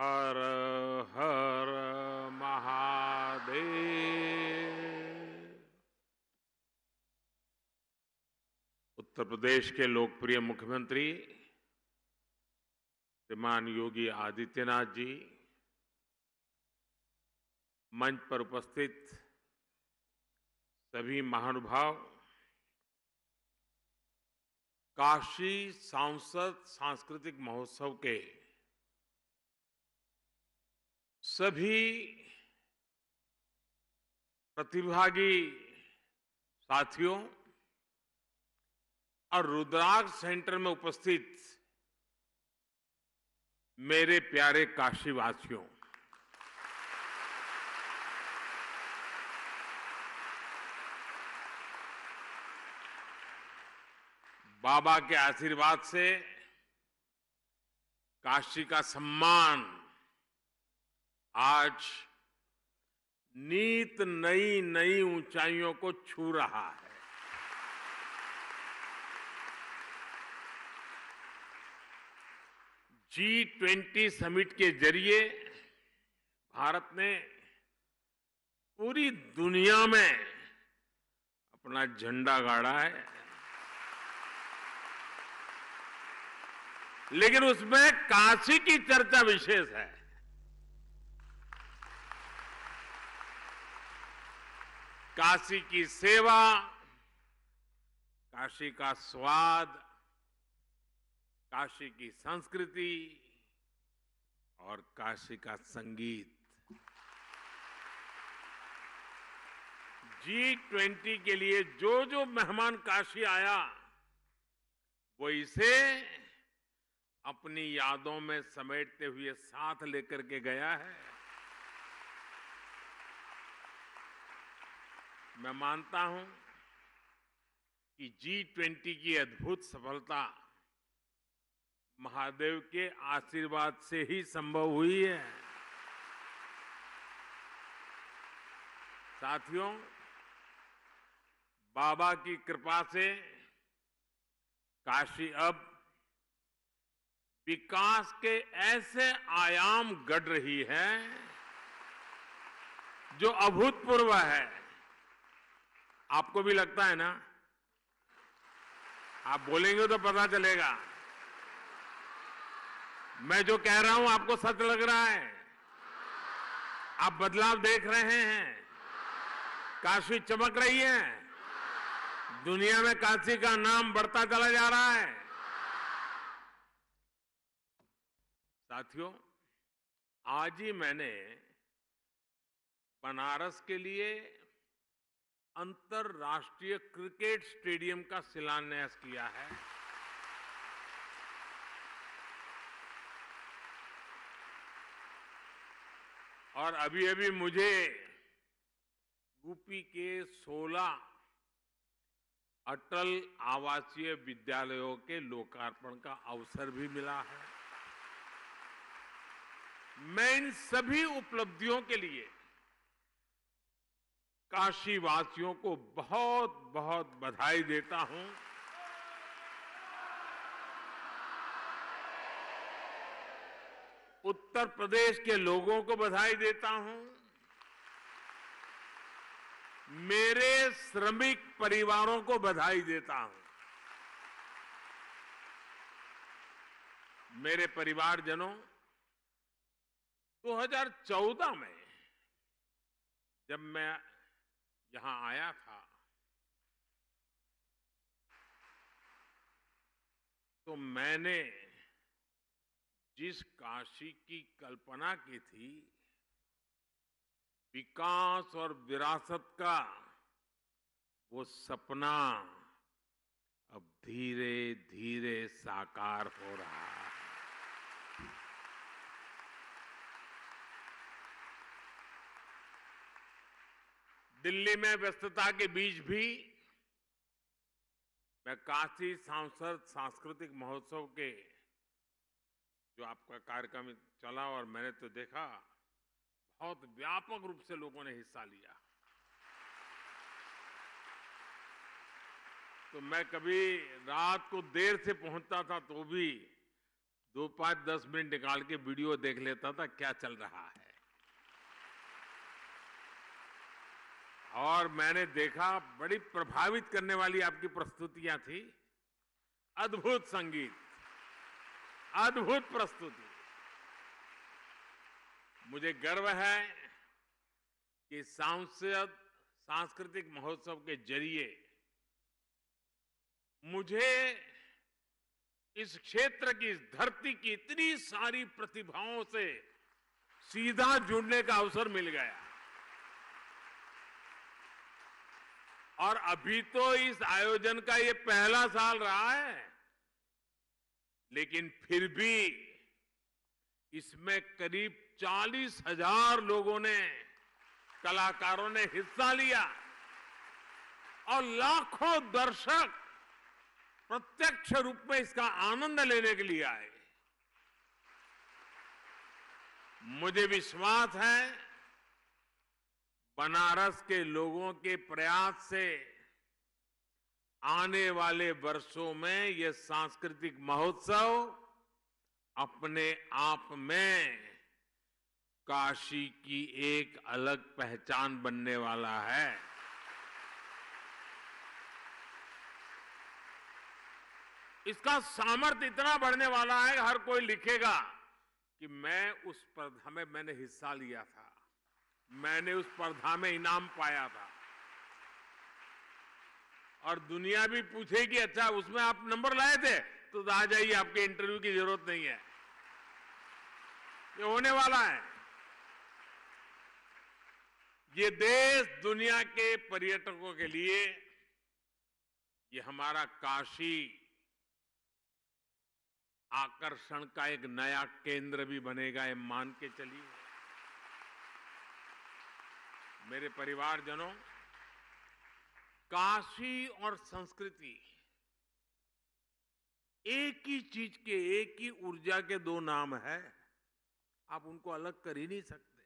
हर हर महादेव। उत्तर प्रदेश के लोकप्रिय मुख्यमंत्री श्रीमान योगी आदित्यनाथ जी। मंच पर उपस्थित सभी महानुभाव। काशी सांसद सांस्कृतिक महोत्सव के सभी प्रतिभागी साथियों और रुद्राक्ष सेंटर में उपस्थित मेरे प्यारे काशीवासियों, बाबा के आशीर्वाद से काशी का सम्मान आज नीत नई नई ऊंचाइयों को छू रहा है। जी ट्वेंटी समिट के ज़रिए भारत ने पूरी दुनिया में अपना झंडा गाड़ा है। लेकिन उसमें काशी की चर्चा विशेष है। काशी की सेवा, काशी का स्वाद, काशी की संस्कृति और काशी का संगीत। जी ट्वेंटी के लिए जो जो मेहमान काशी आया, वो इसे अपनी यादों में समेटते हुए साथ लेकर के गया है। मैं मानता हूँ कि जी ट्वेंटी की अद्भुत सफलता महादेव के आशीर्वाद से ही संभव हुई है। साथियों, बाबा की कृपा से काशी अब विकास के ऐसे आयाम गढ़ रही है जो अभूतपूर्व है। आपको भी लगता है ना? आप बोलेंगे तो पता चलेगा। मैं जो कह रहा हूँ, आपको सच लग रहा है। आप बदलाव देख रहे हैं। काशी चमक रही है। दुनिया में काशी का नाम बढ़ता चला जा रहा है। साथियों, आज ही मैंने बनारस के लिए अंतर्राष्ट्रीय क्रिकेट स्टेडियम का शिलान्यास किया है। और अभी अभी मुझे यूपी के 16 अटल आवासीय विद्यालयों के लोकार्पण का अवसर भी मिला है। मैं इन सभी उपलब्धियों के लिए काशी वासियों को बहुत बहुत बधाई देता हूँ। उत्तर प्रदेश के लोगों को बधाई देता हूँ। मेरे श्रमिक परिवारों को बधाई देता हूँ। मेरे परिवारजनों 2014 में जब मैं यहाँ आया था। तो मैंने जिस काशी की कल्पना की थी, विकास और विरासत का वो सपना अब धीरे धीरे साकार हो रहा है। दिल्ली में व्यस्तता के बीच भी मैं काशी सांसद सांस्कृतिक महोत्सव के जो आपका कार्यक्रम चला और मैंने तो देखा, बहुत व्यापक रूप से लोगों ने हिस्सा लिया। तो मैं कभी रात को देर से पहुँचता था तो भी दो पाँच दस मिनट निकाल के वीडियो देख लेता था क्या चल रहा है। और मैंने देखा बड़ी प्रभावित करने वाली आपकी प्रस्तुतियाँ थी। अद्भुत संगीत। अद्भुत प्रस्तुति। मुझे गर्व है कि सांसद, सांस्कृतिक महोत्सव के ज़रिए मुझे इस क्षेत्र की, इस धरती की इतनी सारी प्रतिभाओं से सीधा जुड़ने का अवसर मिल गया। और अभी तो इस आयोजन का ये पहला साल रहा है। लेकिन फिर भी इसमें करीब चालीस हज़ार लोगों ने, कलाकारों ने हिस्सा लिया और लाखों दर्शक प्रत्यक्ष रूप में इसका आनंद लेने के लिए आए। मुझे विश्वास है बनारस के लोगों के प्रयास से आने वाले वर्षों में यह सांस्कृतिक महोत्सव अपने आप में काशी की एक अलग पहचान बनने वाला है। इसका सामर्थ्य इतना बढ़ने वाला है, हर कोई लिखेगा कि मैं उस स्पर्धा में मैंने हिस्सा लिया था। मैंने उस स्पर्धा में इनाम पाया था। और दुनिया भी पूछेगी अच्छा उसमें आप नंबर लाए थे? तो आ जाइए आपके इंटरव्यू की ज़रूरत नहीं है। ये होने वाला है। ये देश दुनिया के पर्यटकों के लिए, ये हमारा काशी आकर्षण का एक नया केंद्र भी बनेगा, ये मान के चलिए। मेरे परिवारजनों, काशी और संस्कृति एक ही चीज़ के एक ही ऊर्जा के दो नाम है। आप उनको अलग कर ही नहीं सकते।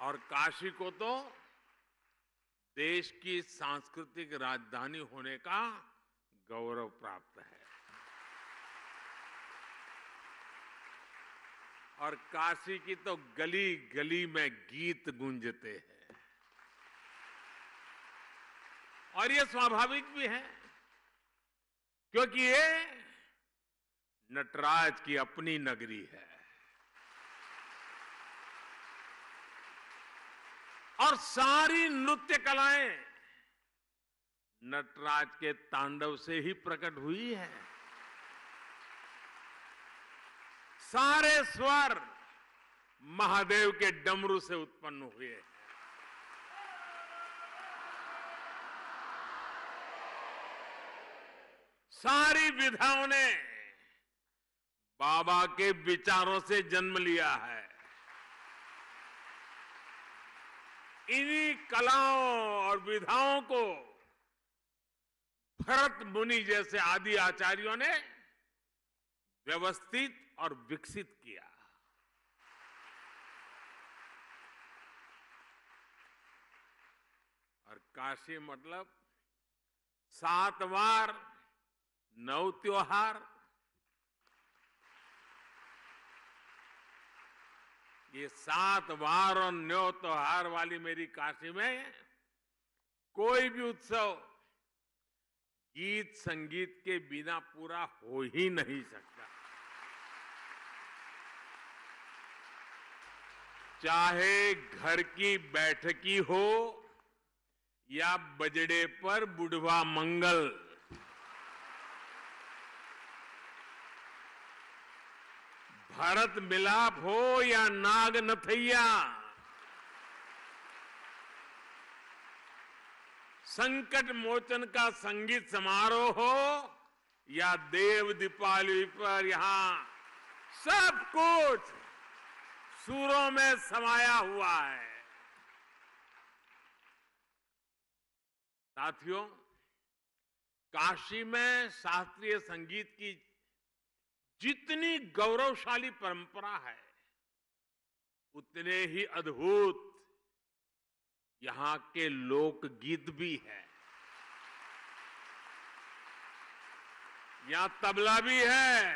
और काशी को तो देश की सांस्कृतिक राजधानी होने का गौरव प्राप्त है। और काशी की तो गली गली में गीत गूंजते हैं। और ये स्वाभाविक भी है, क्योंकि ये नटराज की अपनी नगरी है। और सारी नृत्य कलाएँ नटराज के तांडव से ही प्रकट हुई है। सारे स्वर महादेव के डमरू से उत्पन्न हुए हैं। सारी विधाओं ने बाबा के विचारों से जन्म लिया है। इन्हीं कलाओं और विधाओं को भरत मुनि जैसे आदि आचार्यों ने व्यवस्थित और विकसित किया। और काशी मतलब सात बार नौ त्योहार। ये सात बार और नौ त्योहार वाली मेरी काशी में कोई भी उत्सव गीत संगीत के बिना पूरा हो ही नहीं सकता। चाहे घर की बैठकी हो या बजड़े पर बुढ़वा मंगल। भरत मिलाप हो या नाग नथैया, संकट मोचन का संगीत समारोह हो या देव दीपावली पर यहाँ सब कुछ सूरों में समाया हुआ है। साथियों, काशी में शास्त्रीय संगीत की जितनी गौरवशाली परंपरा है, उतने ही अद्भुत यहाँ के लोकगीत भी है। यहाँ तबला भी है,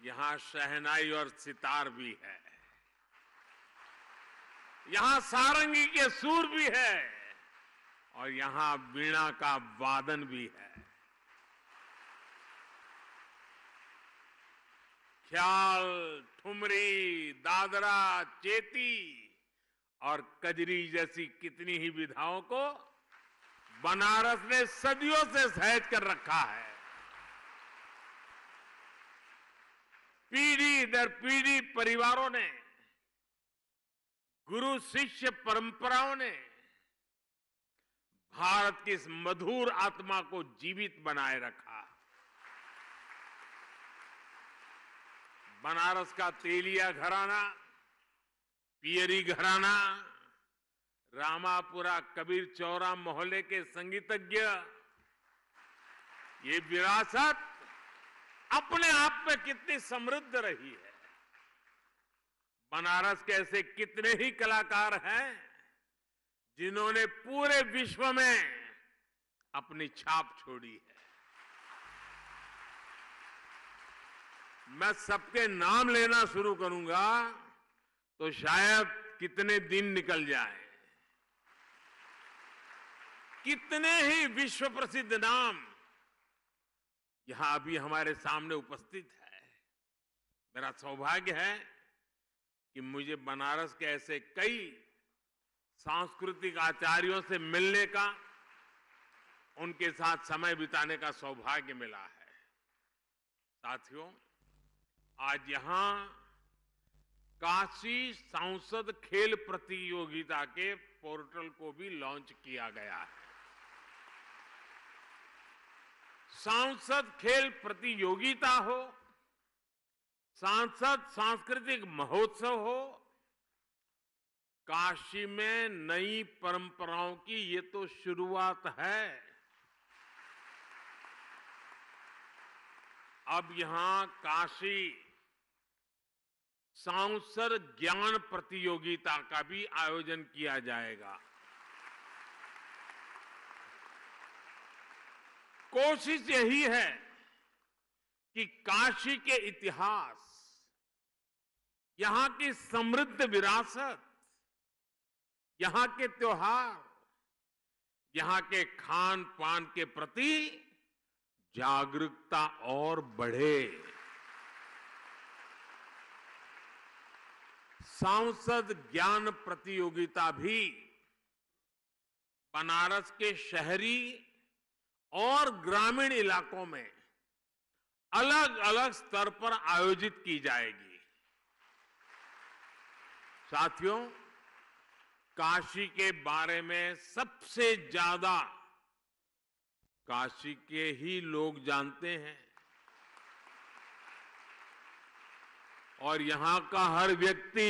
यहाँ शहनाई और सितार भी है। यहाँ सारंगी के सुर भी है और यहाँ वीणा का वादन भी है। ख्याल, ठुमरी, दादरा, चेती और कजरी जैसी कितनी ही विधाओं को बनारस ने सदियों से सहज कर रखा है। पीढ़ी दर पीढ़ी परिवारों ने गुरु शिष्य परंपराओं ने भारत की इस मधुर आत्मा को जीवित बनाए रखा। बनारस का तेलिया घराना, पियरी घराना, रामापुरा कबीर चौरा मोहल्ले के संगीतज्ञ, ये विरासत अपने आप में कितनी समृद्ध रही है। बनारस के ऐसे कितने ही कलाकार हैं जिन्होंने पूरे विश्व में अपनी छाप छोड़ी है। मैं सबके नाम लेना शुरू करूँगा तो शायद कितने दिन निकल जाए। कितने ही विश्व प्रसिद्ध नाम यहाँ अभी हमारे सामने उपस्थित है। मेरा सौभाग्य है कि मुझे बनारस के ऐसे कई सांस्कृतिक आचार्यों से मिलने का, उनके साथ समय बिताने का सौभाग्य मिला है। साथियों, आज यहाँ काशी सांसद खेल प्रतियोगिता के पोर्टल को भी लॉन्च किया गया है। सांसद खेल प्रतियोगिता हो सांसद सांस्कृतिक महोत्सव हो, काशी में नई परंपराओं की ये तो शुरुआत है। अब यहाँ काशी सांसद ज्ञान प्रतियोगिता का भी आयोजन किया जाएगा। कोशिश यही है कि काशी के इतिहास यहाँ की समृद्ध विरासत, यहाँ के त्योहार, यहाँ के खान पान के प्रति जागरूकता और बढ़े। सांसद ज्ञान प्रतियोगिता भी बनारस के शहरी और ग्रामीण इलाकों में अलग अलग स्तर पर आयोजित की जाएगी। साथियों, काशी के बारे में सबसे ज़्यादा काशी के ही लोग जानते हैं। और यहाँ का हर व्यक्ति,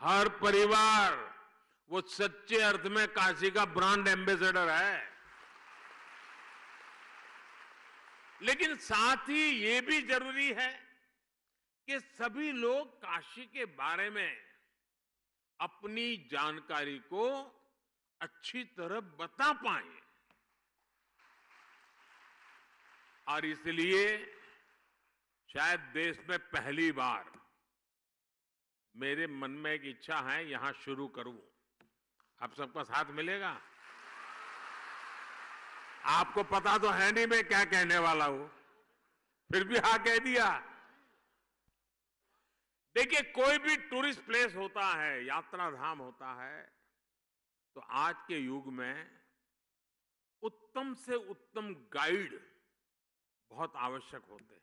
हर परिवार, वो सच्चे अर्थ में काशी का ब्रांड एम्बेसडर है। लेकिन साथ ही ये भी ज़रूरी है कि सभी लोग काशी के बारे में अपनी जानकारी को अच्छी तरह बता पाए। और इसलिए शायद देश में पहली बार मेरे मन में एक इच्छा है, यहाँ शुरू करूँ। आप सबका साथ मिलेगा? आपको पता तो है नहीं मैं क्या कहने वाला हूँ। फिर भी हाँ कह दिया। देखिए, कोई भी टूरिस्ट प्लेस होता है यात्रा धाम होता है तो आज के युग में उत्तम से उत्तम गाइड बहुत आवश्यक होते हैं।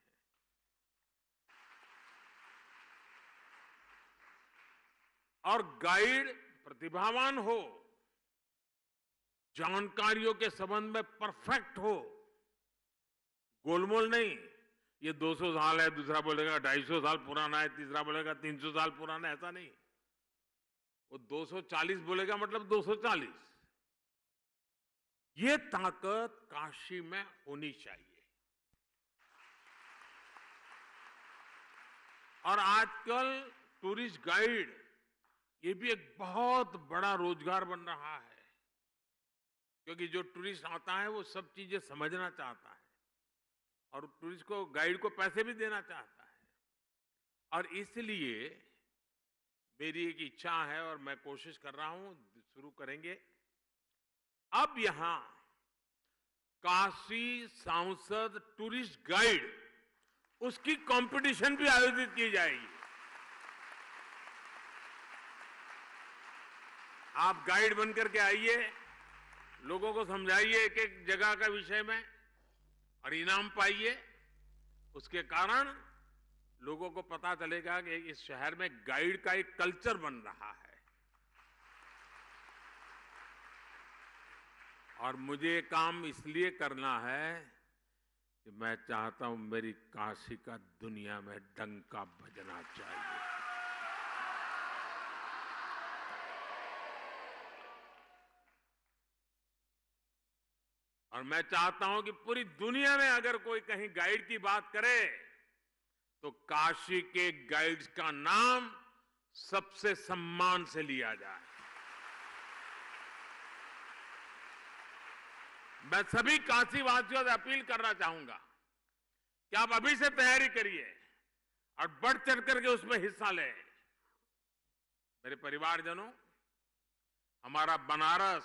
और गाइड प्रतिभावान हो, जानकारियों के संबंध में परफेक्ट हो, गोलमोल नहीं ये 200 साल है, दूसरा बोलेगा 250 साल पुराना है, तीसरा बोलेगा 300 साल पुराना है, ऐसा नहीं। वो 240 बोलेगा मतलब 240 ये ताकत काशी में होनी चाहिए। और आजकल टूरिस्ट गाइड, ये भी एक बहुत बड़ा रोज़गार बन रहा है। क्योंकि जो टूरिस्ट आता है, वो सब चीज़ें समझना चाहता है। और टूरिस्ट को गाइड को पैसे भी देना चाहता है। और इसलिए मेरी एक इच्छा है और मैं कोशिश कर रहा हूँ, शुरू करेंगे। अब यहाँ काशी सांसद टूरिस्ट गाइड, उसकी कंपटीशन भी आयोजित की जाएगी। आप गाइड बनकर के आइए, लोगों को समझाइए एक एक जगह का विषय में। और इनाम पाइए। उसके कारण लोगों को पता चलेगा कि इस शहर में गाइड का एक कल्चर बन रहा है। और मुझे काम इसलिए करना है कि मैं चाहता हूँ मेरी काशी का दुनिया में डंका बजना चाहिए। और मैं चाहता हूँ कि पूरी दुनिया में अगर कोई कहीं गाइड की बात करे तो काशी के गाइड्स का नाम सबसे सम्मान से लिया जाए। मैं सभी काशीवासियों से अपील करना चाहूँगा कि आप अभी से तैयारी करिए और बढ़ चढ़ करके उसमें हिस्सा लें। मेरे परिवारजनों, हमारा बनारस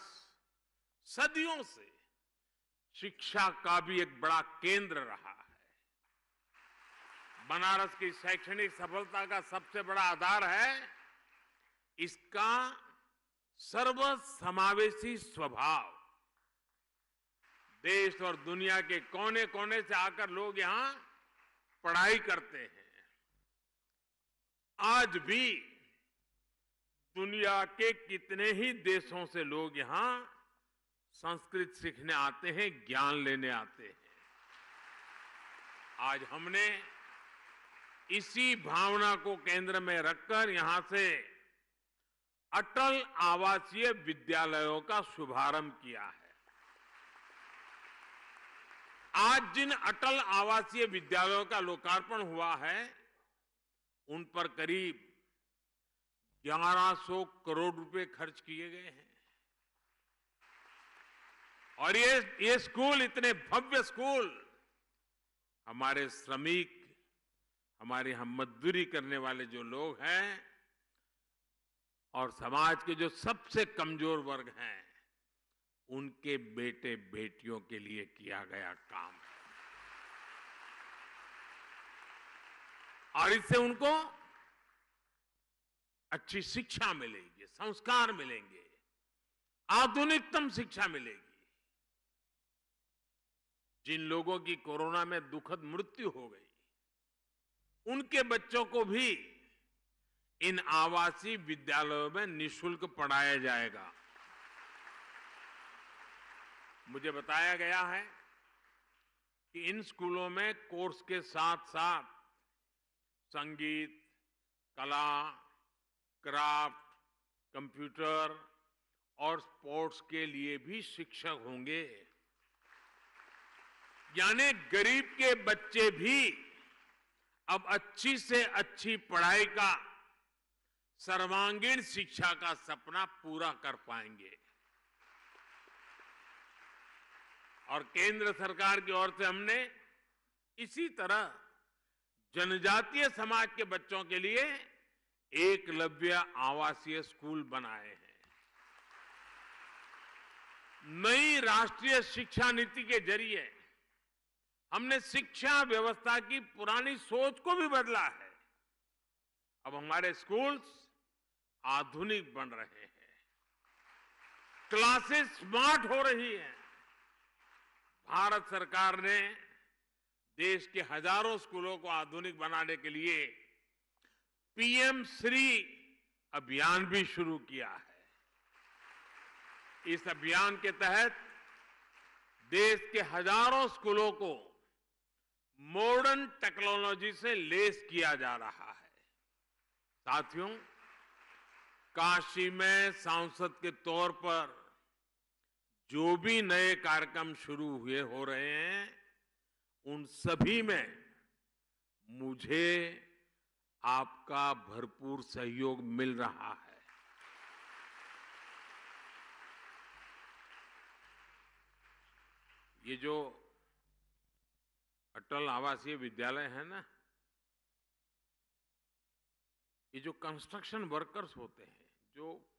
सदियों से शिक्षा का भी एक बड़ा केंद्र रहा है। बनारस की शैक्षणिक सफलता का सबसे बड़ा आधार है, इसका सर्व समावेशी स्वभाव। देश और दुनिया के कोने कोने से आकर लोग यहाँ पढ़ाई करते हैं। आज भी दुनिया के कितने ही देशों से लोग यहाँ संस्कृत सीखने आते हैं, ज्ञान लेने आते हैं। आज हमने इसी भावना को केंद्र में रखकर यहाँ से अटल आवासीय विद्यालयों का शुभारंभ किया है। आज जिन अटल आवासीय विद्यालयों का लोकार्पण हुआ है, उन पर करीब 1100 करोड़ रुपए खर्च किए गए हैं। और ये ये स्कूल इतने भव्य स्कूल। हमारे श्रमिक, हमारे यहाँ मजदूरी करने वाले जो लोग हैं और समाज के जो सबसे कमज़ोर वर्ग हैं, उनके बेटे बेटियों के लिए किया गया काम। है और इससे उनको अच्छी शिक्षा मिलेगी, संस्कार मिलेंगे, आधुनिकतम शिक्षा मिलेगी। जिन लोगों की कोरोना में दुखद मृत्यु हो गई, उनके बच्चों को भी इन आवासीय विद्यालयों में निशुल्क पढ़ाया जाएगा। मुझे बताया गया है कि इन स्कूलों में कोर्स के साथ साथ संगीत, कला, क्राफ्ट, कंप्यूटर और स्पोर्ट्स के लिए भी शिक्षक होंगे। यानी गरीब के बच्चे भी अब अच्छी से अच्छी पढ़ाई का, सर्वांगीण शिक्षा का सपना पूरा कर पाएँगे। और केंद्र सरकार की ओर से हमने इसी तरह जनजातीय समाज के बच्चों के लिए एकलव्य आवासीय स्कूल बनाए हैं। नई राष्ट्रीय शिक्षा नीति के ज़रिए हमने शिक्षा व्यवस्था की पुरानी सोच को भी बदला है। अब हमारे स्कूल्स आधुनिक बन रहे हैं। क्लासेस स्मार्ट हो रही हैं। भारत सरकार ने देश के हज़ारों स्कूलों को आधुनिक बनाने के लिए पीएम श्री अभियान भी शुरू किया है। इस अभियान के तहत देश के हज़ारों स्कूलों को मॉडर्न टेक्नोलॉजी से लेस किया जा रहा है। साथियों, काशी में सांसद के तौर पर जो भी नए कार्यक्रम शुरू हुए हो रहे हैं, उन सभी में मुझे आपका भरपूर सहयोग मिल रहा है। ये जो अटल आवासीय विद्यालय है ना? ये जो कंस्ट्रक्शन वर्कर्स होते हैं, जो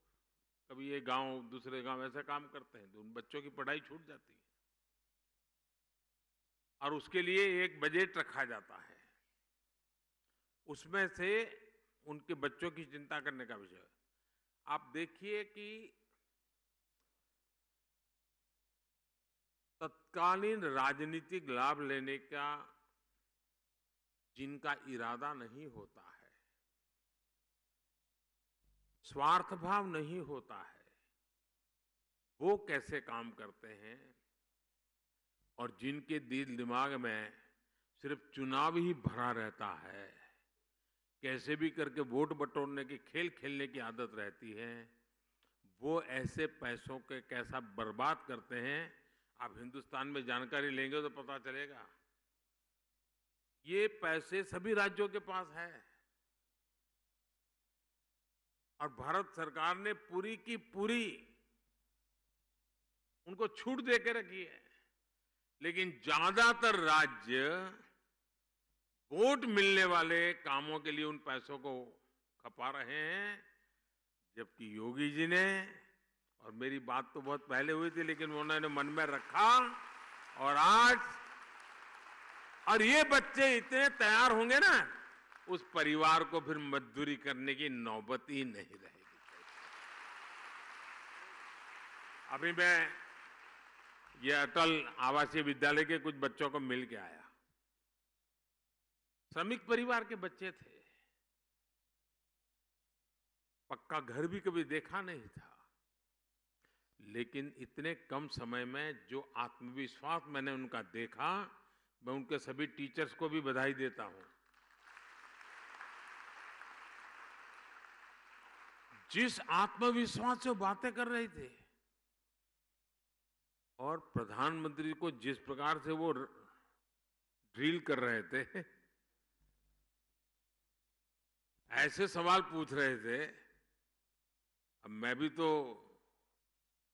कभी ये गाँव, दूसरे गाँव ऐसे काम करते हैं तो उन बच्चों की पढ़ाई छूट जाती है। और उसके लिए एक बजट रखा जाता है। उसमें से उनके बच्चों की चिंता करने का विषय। आप देखिए कि तत्कालीन राजनीतिक लाभ लेने का जिनका इरादा नहीं होता है, स्वार्थ भाव नहीं होता है, वो कैसे काम करते हैं? और जिनके दिल दिमाग में सिर्फ़ चुनाव ही भरा रहता है, कैसे भी करके वोट बटोरने की, खेल खेलने की आदत रहती है, वो ऐसे पैसों के कैसा बर्बाद करते हैं आप हिंदुस्तान में जानकारी लेंगे तो पता चलेगा। ये पैसे सभी राज्यों के पास है। और भारत सरकार ने पूरी की पूरी उनको छूट दे के रखी है। लेकिन ज़्यादातर राज्य वोट मिलने वाले कामों के लिए उन पैसों को खपा रहे हैं, जबकि योगी जी ने और मेरी बात तो बहुत पहले हुई थी, लेकिन उन्होंने मन में रखा और आज, और ये बच्चे इतने तैयार होंगे ना, उस परिवार को फिर मजदूरी करने की नौबत ही नहीं रहेगी। अभी मैं ये अटल आवासीय विद्यालय के कुछ बच्चों को मिल के आया। श्रमिक परिवार के बच्चे थे। पक्का घर भी कभी देखा नहीं था। लेकिन इतने कम समय में जो आत्मविश्वास मैंने उनका देखा, मैं उनके सभी टीचर्स को भी बधाई देता हूँ। जिस आत्मविश्वास से बातें कर रहे थे और प्रधानमंत्री को जिस प्रकार से वो ड्रिल कर रहे थे, ऐसे सवाल पूछ रहे थे। अब मैं भी तो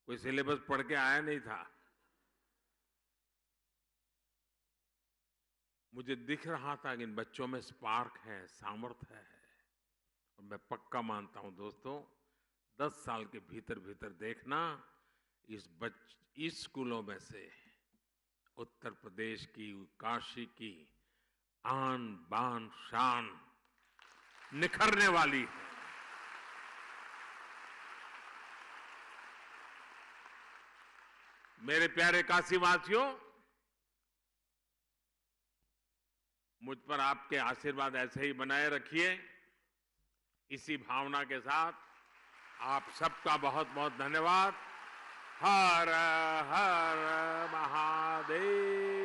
कोई सिलेबस पढ़ के आया नहीं था। मुझे दिख रहा था कि इन बच्चों में स्पार्क है सामर्थ्य है। और मैं पक्का मानता हूँ दोस्तों, दस साल के भीतर भीतर देखना इस बच, इस स्कूलों में से, उत्तर प्रदेश की, काशी की आन बान शान निखरने वाली है। मेरे प्यारे काशीवासियों, मुझ पर आपके आशीर्वाद ऐसे ही बनाए रखिए। इसी भावना के साथ आप सबका बहुत बहुत धन्यवाद। हर हर महादेव।